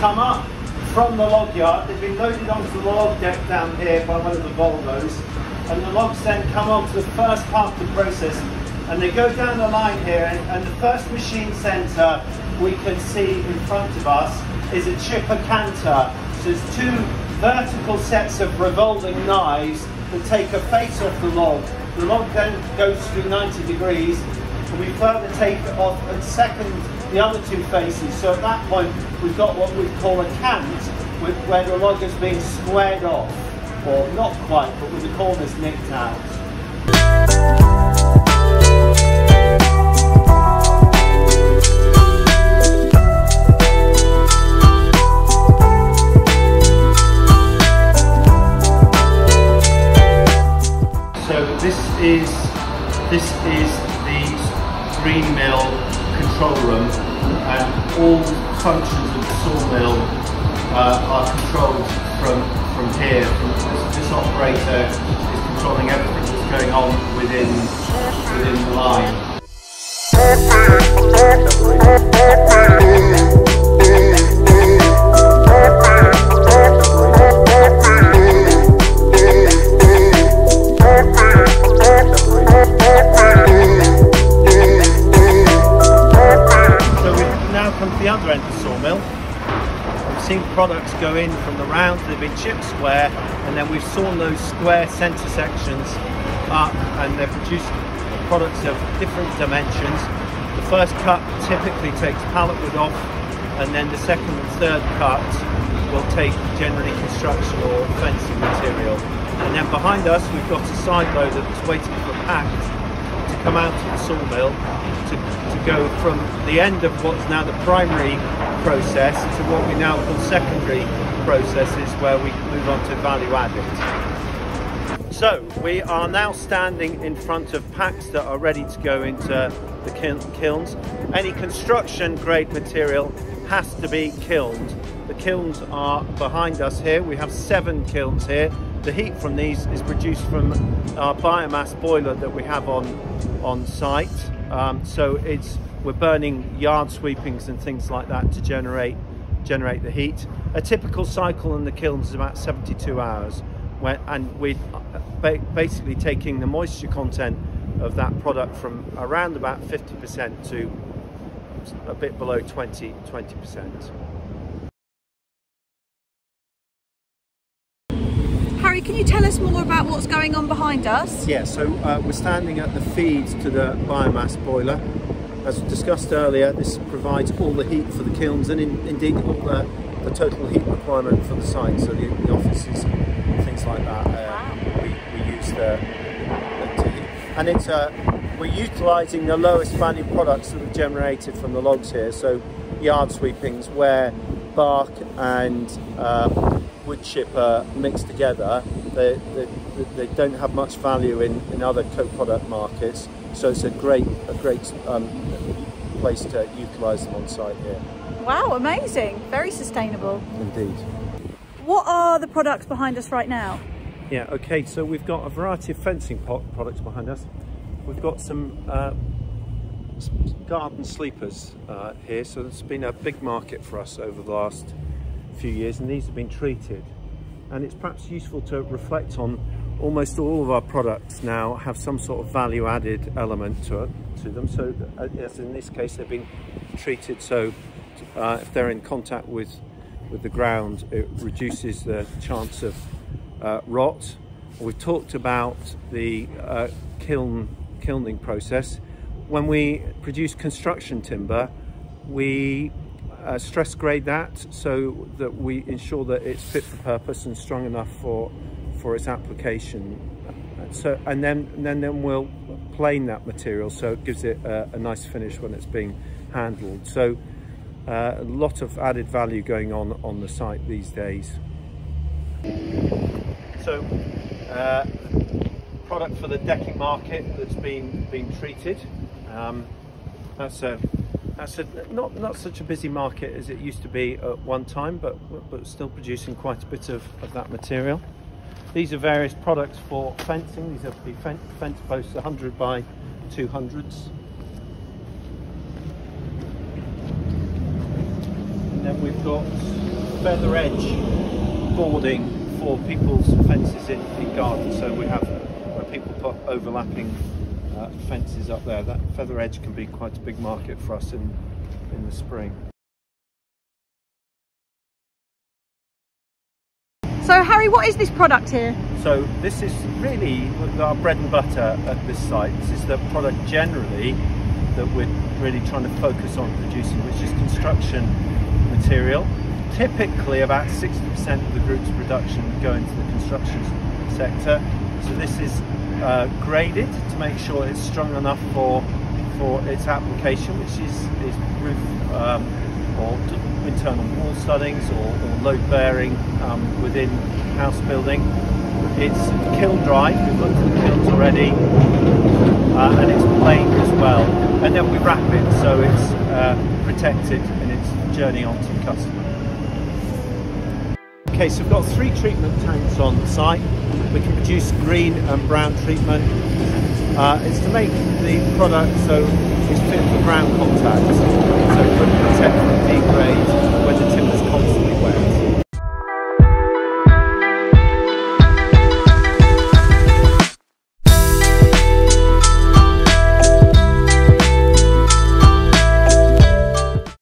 come up from the log yard. They've been loaded onto the log deck down here by one of the Volvos. And the logs then come onto the first part of the process and they go down the line here and, and the first machine centre we can see in front of us is a chipper canter. So there's two vertical sets of revolving knives that take a face off the log. The log then goes through 90 degrees and we further take off and second the other two faces. So at that point we've got what we call a cant where the log is being squared off or not quite but with the corners nicked out. So this is this is the green mill control room and all functions of the sawmill uh, are controlled from from here. This, this, operator is controlling everything that's going on within within the line. Products go in from the round, they've been chipped square, and then we've sawn those square centre sections up, and they've produced products of different dimensions. The first cut typically takes pallet wood off, and then the second and third cut will take generally construction or fencing material. And then behind us, we've got a side loader that's waiting for packed to come out of the sawmill to, to go from the end of what's now the primary process to what we now call secondary processes where we move on to value added. So we are now standing in front of packs that are ready to go into the kilns. Any construction grade material has to be kilned. The kilns are behind us here. We have seven kilns here. The heat from these is produced from our biomass boiler that we have on, on site. Um, so it's we're burning yard sweepings and things like that to generate generate the heat. A typical cycle in the kilns is about 72 hours, when, and we're basically taking the moisture content of that product from around about 50% to a bit below 20 20%. Can you tell us more about what's going on behind us? Yeah, so uh, we're standing at the feeds to the biomass boiler as discussed earlier, this provides all the heat for the kilns and in, indeed all the, the, total heat requirement for the site, so the, the offices and things like that. Uh, we, we, use the, the heat. And it's, uh, we're utilising the lowest value products that are generated from the logs here, so yard sweepings where bark and uh, wood chip are mixed together. They, they, they don't have much value in, in other co-product markets. So it's a great, a great um, place to utilise them on site here. Wow, amazing. Very sustainable. Indeed. What are the products behind us right now? Yeah, okay, so we've got a variety of fencing products behind us. We've got some uh, garden sleepers uh, here, so it's been a big market for us over the last few years, and these have been treated. And it's perhaps useful to reflect on almost all of our products now have some sort of value added element to it to them. So uh, as in this case they've been treated so uh, if they're in contact with with the ground it reduces the chance of uh, rot. We've talked about the uh, kiln kilning process. When we produce construction timber we uh, stress grade that so that we ensure that it's fit for purpose and strong enough for for its application. So, and then, and then, then we'll plane that material so it gives it a, a nice finish when it's being handled. So uh, a lot of added value going on on the site these days. So uh, product for the decking market that's been been treated. Um, that's a that's a, not not such a busy market as it used to be at one time, but but still producing quite a bit of, of that material. These are various products for fencing. These are the fence posts 100 by 200s. And then we've got feather edge boarding for people's fences in, gardens. So we have where people put overlapping uh, fences up there. That feather edge can be quite a big market for us in, in the spring. So Harry, what is this product here? So this is really our bread and butter at this site. This is the product generally that we're really trying to focus on producing, which is construction material. Typically about 60% of the group's production go into the construction sector. So this is uh, graded to make sure it's strong enough for for its application, which is, is roof um, or internal wall studdings or, or load bearing um, within house building. It's kiln dry, we've looked at the kilns already, uh, and it's planed as well. And then we wrap it so it's uh, protected in its journey on to the customer. Okay, so we've got three treatment tanks on site. We can produce green and brown treatment. Uh, it's to make the product so it's fit for ground contact, so it protect from degrade